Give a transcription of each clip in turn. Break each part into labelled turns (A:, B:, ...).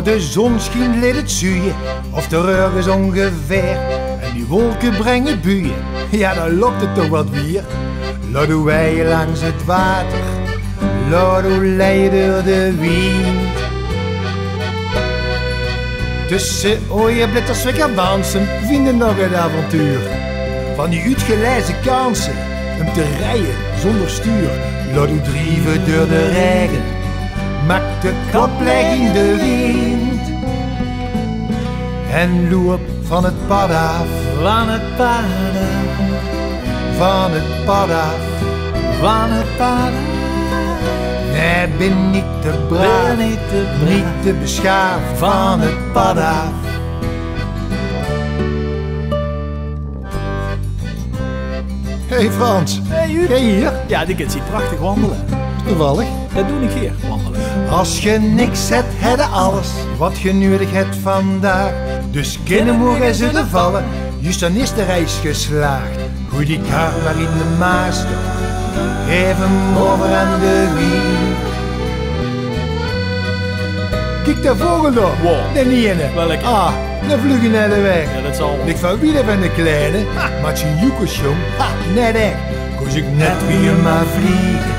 A: De zon scheen leed het zuien, of de rug is ongeveer. En die wolken brengen buien, ja dan lokt het toch wat weer. Laten wij langs het water, laten leiden de wind. Tussen ooieblitters we gaan dansen, vinden nog het avontuur. Van die uitgelezen kansen, om te rijden zonder stuur. U drieven door de regen, maak de koplegging de wind. En loop van het pad af,
B: Van het pad af,
A: van het pad af.
B: van het pad af.
A: Nee, ben niet te braaf,
B: Ben niet te braaf.
A: niet te beschaafd van het pad af. Hey Frans,
B: Hey, Huub.
A: jij hier?
B: Ja, die kind ziet prachtig wandelen.
A: Toevallig.
B: Dat doe ik hier, wandelen.
A: Als je niks hebt, heb je alles wat je nodig hebt vandaag. Dus kinderen mogen ze er vallen, juist dan is de reis geslaagd. Gooi die kaart maar in de maas geef hem over aan de wind. Kijk daar vogel nog,
B: Wow.
A: de ene.
B: Welke?
A: Ah, de vliegen naar de weg.
B: Ja, dat zal.
A: Ik van wie van de kleine, maar zijn jong, ha, net echt. Koos ik net weer maar vliegen,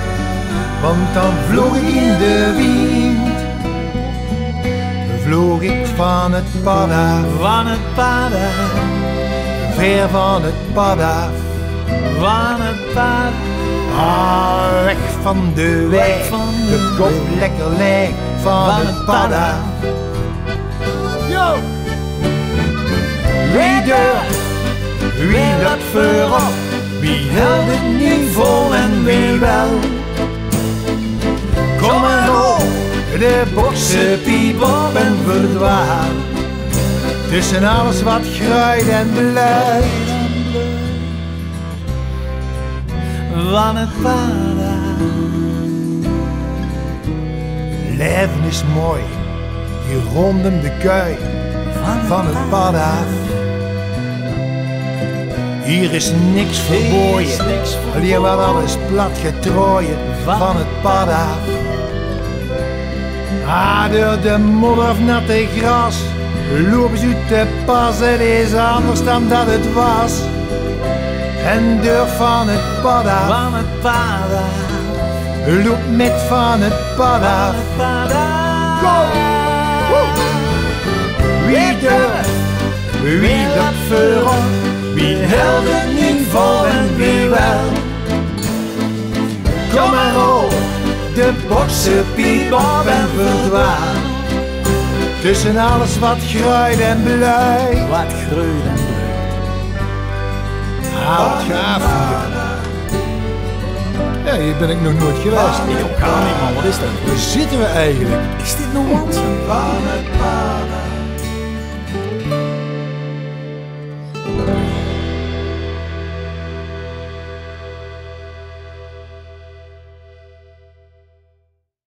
A: want dan vloog ik in de wind. Vloog ik van het pad af,
B: Van het pad af,
A: ver van het pad af.
B: van het pad.
A: Ah, weg van de weg,
B: van
A: de
B: de
A: kop lekker leeg van,
B: Van
A: het pad af. Yo! Wie wie dat de boksen piep op en verdwaal. Tussen alles wat gruit en bluit.
B: Van het af.
A: Leven is mooi, hier rondom de kuil van het pad af. Hier is niks verborgen. hier wordt alles plat getrooien
B: Van
A: van het pad af. Ah, door de modder of natte gras, lopen ze te pas, het is anders dan dat het was. En door van het pad af,
B: Van het pad af.
A: loop met van het pad
B: Van
A: af.
B: het pad af.
A: Go! Wie durft, wie dat voorop, wie het niet vol en wie wel. Piep op en verdwaal. Tussen alles wat gruit en blij.
B: Wat groeit en
A: hier. Ja, hier ben ik nog nooit geweest.
B: Ik ook gar niet, man. Wat is dat?
A: Waar zitten we eigenlijk?
B: Is dit
A: het pad